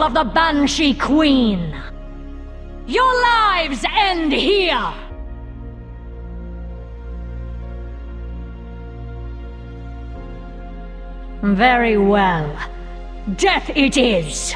of the Banshee Queen. Your lives end here! Very well. Death it is!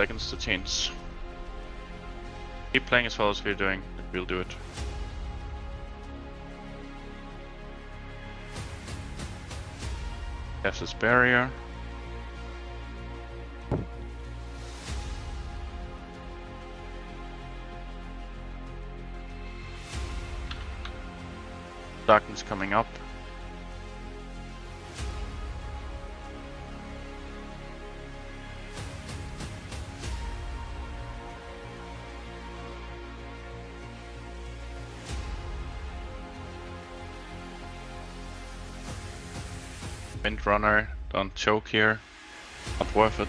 Seconds to change. Keep playing as well as we're doing, we'll do it. There's this barrier. Darkness coming up. Windrunner, don't choke here. Not worth it.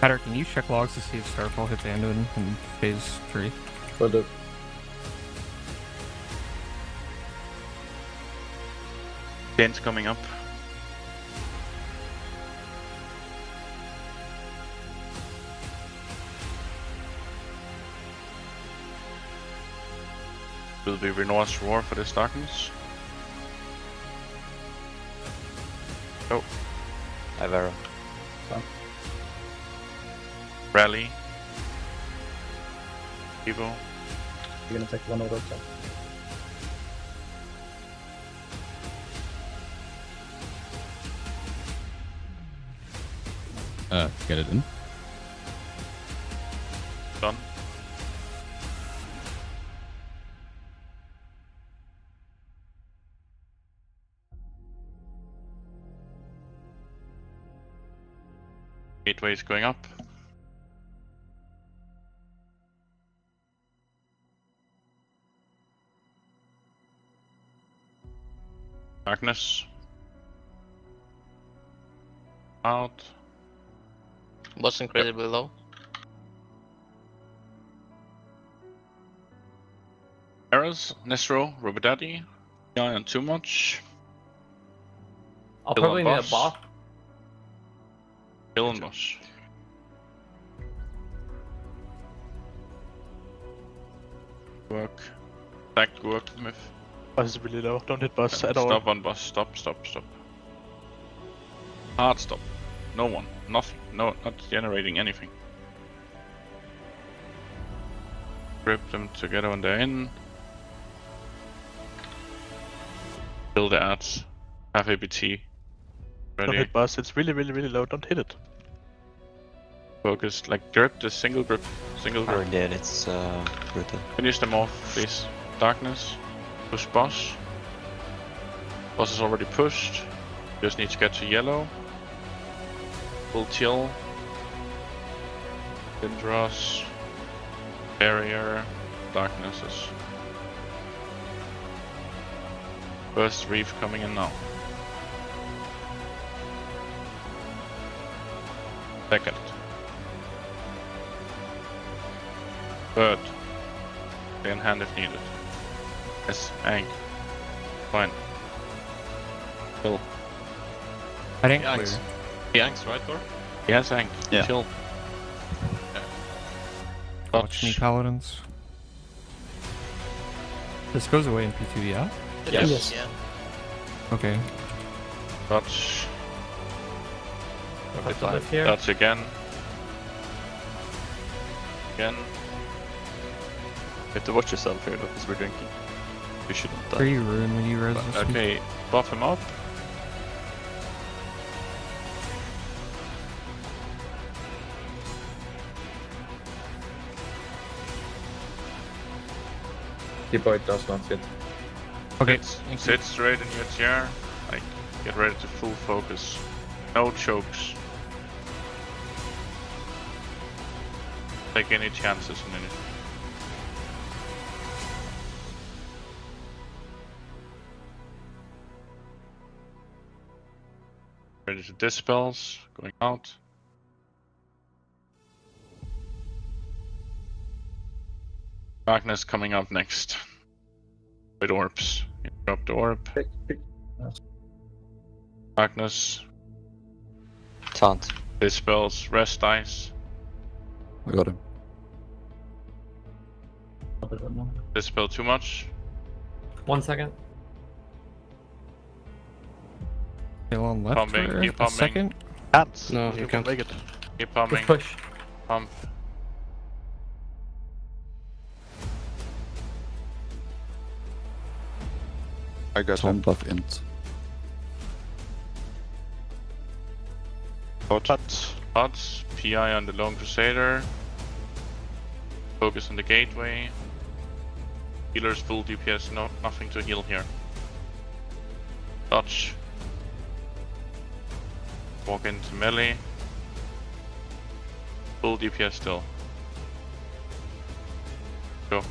Hatter, can you check logs to see if Starfall hits Anduin in phase 3? Will do. Dane's coming up. Will be Renoir's Roar for this darkness. Oh, I have arrow. Rally. Evo. You're gonna take one of those. then. Uh, get it in. Done. Gateway is going up. Darkness. Out. Was incredibly low. Errors, Nestro, Robodaddy, Ion too much. I'll Kill probably need a boss. Boss. Kill and boss. Work. Back work, Myth. Really low. Don't hit boss at all. Stop on boss. Stop, stop, stop. Hard stop. No one. Nothing. No, not generating anything. Grip them together when they're in. Kill the ads. Have ABT. Don't hit boss. It's really, really, really low. Don't hit it. Focus. Like grip the single grip. Single grip. Or dead, it's uh, brutal. Finish them off, please. Darkness. Push boss. Boss is already pushed. Just need to get to yellow. Full chill. Dindros. Barrier. Darknesses. Burst Reef coming in now. Second. Third. Stay hand if needed. Yes, Ang. Fine. Chill. I think Yeah, clear. Yanks. Yanks, right, Thor? Yes, Ang. Yeah. Chill. Watch me, Paladins. This goes away in P2, yeah? Yes. Yes. Yeah. Okay. Dodge. I have to live here. Dodge again. Again. You have to watch yourself here though, because we're drinking. You shouldn't die. Free rune when you res this week. Okay, buff him up. Deploy does not fit. Okay. Sit, sit straight in your chair. Like, get ready to full focus. No chokes. take any chances on anything. Ready to dispels, going out. Darkness coming up next. With orbs. Interrupt orb. Darkness. Taunt. Dispels, rest dice. I got him. Dispel too much. One second. Still on left Pumping, for keep a pumping. second. Hands. No, you you can can't. make it. Keep Good pumping. push. Pump. I got Tom buff int. Hot. Hot. PI on the Lone Crusader. Focus on the gateway. Healers full DPS, no nothing to heal here. Dodge. Walk into melee. Full DPS still. Go.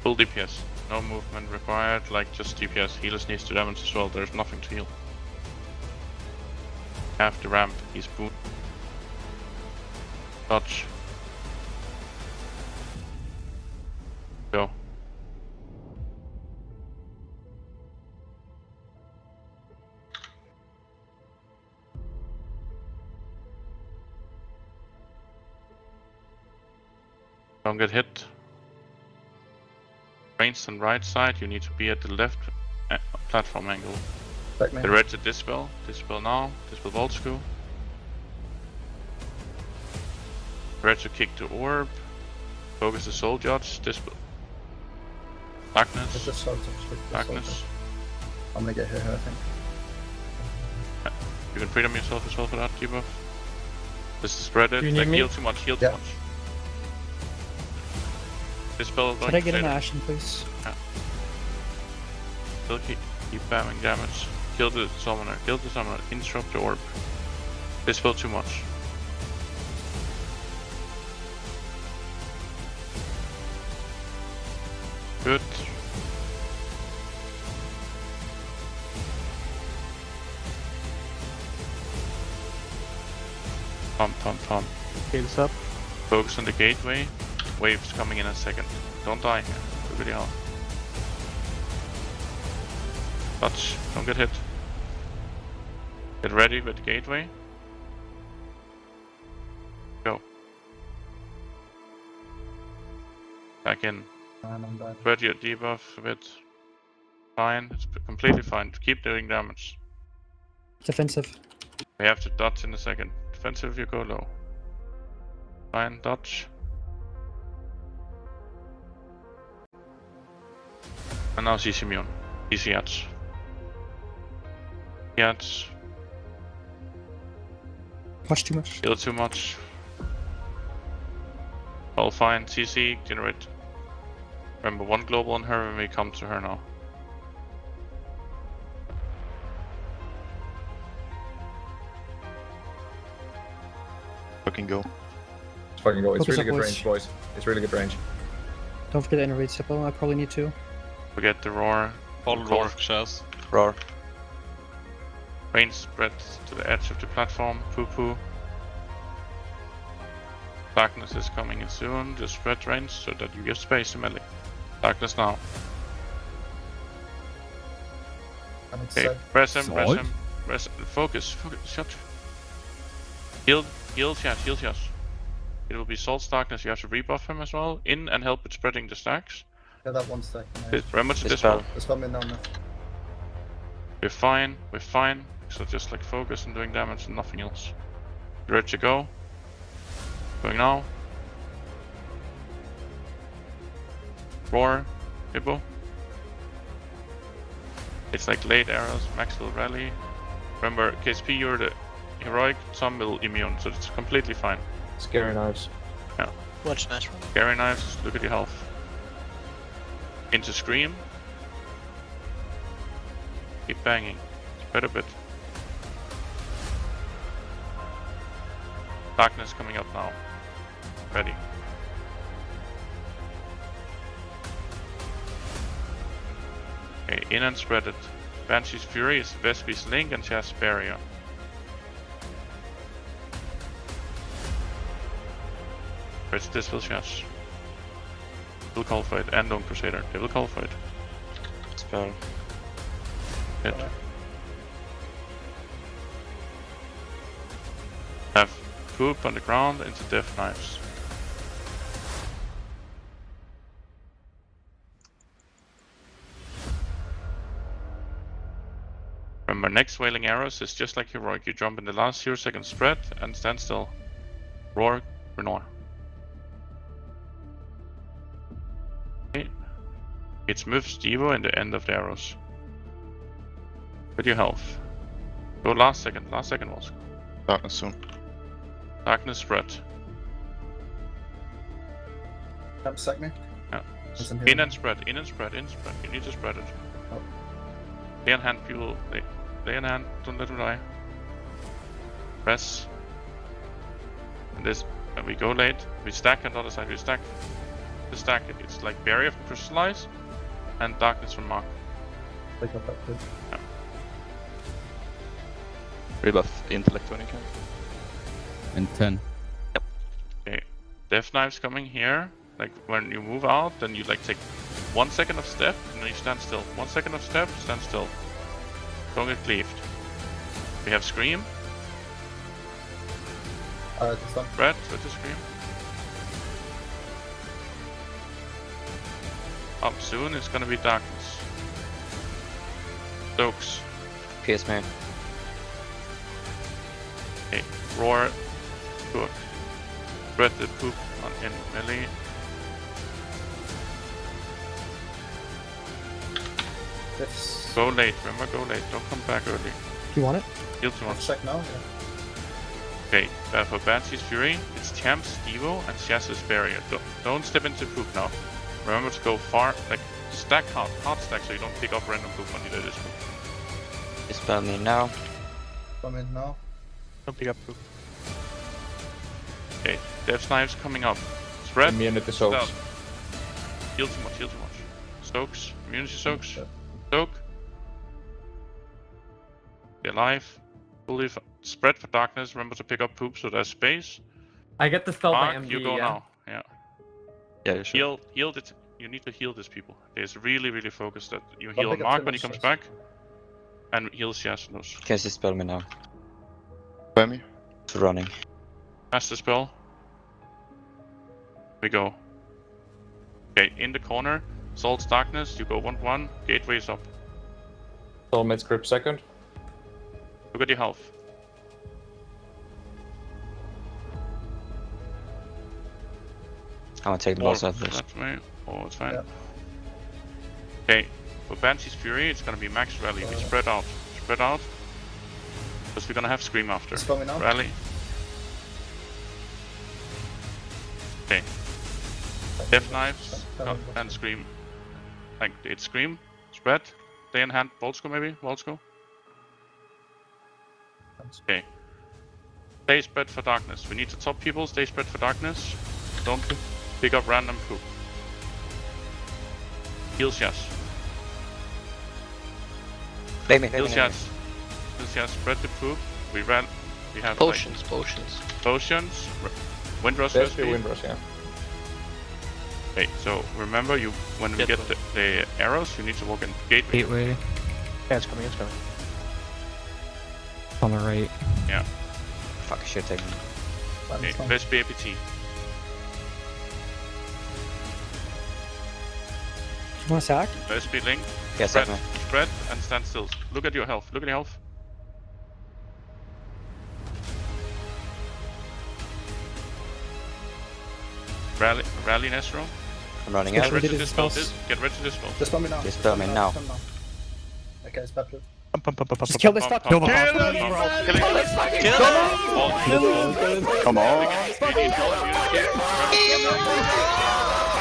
Full DPS. No movement required, like just DPS. Healers needs to damage as well, there's nothing to heal. Half the ramp, he's boot. Dodge. Don't get hit. Ranged on right side, you need to be at the left uh, platform angle. Back me. Get ready to dispel. Dispel now. Dispel Vault Screw. Ready to kick the orb. Focus the Soul Judge. Dispel. Darkness. just sort this Darkness. sort I'm gonna get hit here, I think. You can freedom yourself as well for that debuff. Just spread it. You need Like, me? heal too much. Heal Yeah. too much. Dispel. Can I get an Ashen, please? Ah. Still keep, keep spamming damage. Kill the summoner. Kill the summoner. Interrupt the orb. This Dispel too much. Good. Pump, pump, pump. Heals up. Focus on the gateway. Waves coming in a second. Don't die here. Do really hard. Touch. Don't get hit. Get ready with the gateway. Go. Back in. And I'm back. Spread your debuff a bit. Fine. It's completely fine. Keep doing damage. Defensive. We have to dodge in a second. Defensive, you go low. Fine, dodge. And now CC immune. CC Yats. Yats. Much too much. Heal too much. All fine. CC, generate. Remember one global on her when we come to her now. Fucking go. Let's fucking go. It's Focus really good range, boys. It's really good range. Don't forget to innervate Sippo. I probably need to. Forget the roar. All Roar. roar chest. Roar. Range spread to the edge of the platform. Poo poo. Darkness is coming in soon. Just spread range so that you give space to melee. Darkness now. And it's Okay, press him, press him. Press focus, focus, shut. Heal, heal, chat, heal, chat. It will be Salt's Darkness, you have to rebuff him as well. In and help with spreading the stacks. Yeah, that one stack. Hit- Remember to Dispel. dispel. Let's come in now. now. We're fine, we're fine. So just like focus on doing damage and nothing else. You ready to go? Going now. Roar, Hippo. It's like late arrows, Maxwell rally. Remember, KSP, you're the heroic, some will immune, so it's completely fine. Scary knives. Yeah. Watch natural. Scary knives, look at your health. Into scream. Keep banging. Spread a bit. Darkness coming up now. Ready. Okay, in and spread it. Banshee's Fury is Vespi's Link and she has Barrier. Where's this will? Will call for it and Dawn Crusader. They will call for it. Spell. Hit. Have poop on the ground into death knives. Remember, next Wailing Arrows is just like Heroic. You jump in the last 0 second spread and stand still. Roar, Renor. It's moves Devo in the end of the arrows. With your health. Go last second, last second was. Darkness soon. Darkness spread. Come sec me. Yeah. In and spread, in and spread, in and spread. You need to spread it. Oh. Lay on hand, people. Lay, lay on hand, don't let him die. Press. And this, and we go late. We stack on the other side, we stack. The stack, it's like barrier from crystallize and darkness from mark. Pick up that poop. Rebuff intellect when you can. In 10. Yep. Okay. Death knives coming here. Like when you move out, then you like take one second of step and then you stand still. One second of step, stand still. Don't get cleaved. We have scream. Uh, it's done. Red with the scream. Up soon it's gonna be darkness. Stokes. PS me. Okay. Roar. Cook. Spread the poop on in melee. This. Go late, remember go late. Don't come back early. Do you want it? Heal too much. Check now. Yeah. Okay, uh, for Banshee's Fury, it's Champs, Devo, and Chassis Barrier. Don't, don't step into poop now. Remember to go far, like, stack hard, hard stack so you don't pick up random poop when you do this move. Dispel me now. Come in now. Don't pick up poop. Okay, Death Knives coming up. Spread. Me Immunity Stop. soaks. Heal too much, heal too much. Soaks, immunity soaks. Soak. Be alive. Fully spread for darkness. Remember to pick up poop so there's space. I get the spell by Mark, MD. you go yeah? now. Yeah. Yeah, you should. Heal, heal it. You need to heal these people. It's really, really focused that you Don't heal Mark when he comes back, and heal Siasnos. Can you dispel me now? By me. It's running. Cast the spell. We go. Okay, in the corner, Salt's Darkness, you go 1 1, Gateway's up. Soulmate's grip second. Look at your health. I'm gonna take the boss out of this. that way. Oh, it's fine. Yeah. Okay, for Banshee's Fury, it's gonna be max rally. We Uh. spread out. Spread out. Because we're gonna have Scream after. Dispel me now. Rally. Okay. Death Knives and Scream. Like, it's Scream, spread, stay in hand, Volsco maybe, Volsco. Okay. Stay spread for darkness. We need to top people, stay spread for darkness. Don't pick up random poop. Heals yes. Play me, play me. Heals play me. yes. Heals yes, spread the poop. We ran. We have Potions, potions. like potions. r- Windrush There's the recipe. Windrush, yeah. Okay, so remember you when we Get get the, the arrows, you need to walk in gateway. Gateway Yeah, it's coming, it's coming. on the right. Yeah. Fuck, I should take him. Okay, It's fine. let's be APT. Do you want to sack? Let's link. Yeah, spread, sack spread and stand still. Look at your health. Look at your health. Rally, rally Nestro. I'm running Yeah, out. we Ready did to his dispel spells. this. Get ready to dispel. Dispel me now. Dispel me now. Dispel Okay, it's bad blue. Pump, pump, pump, pump, Just pump, kill pump. this fuck. Kill the Kill boss. him! Kill him! Come on.